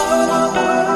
Solo